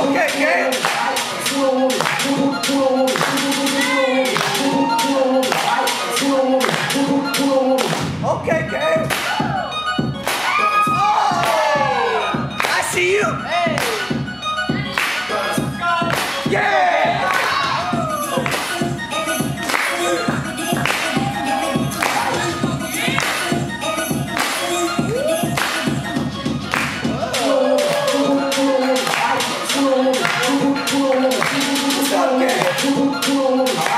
Okay, gang. Okay, gang. Oh, I see you. Stop that.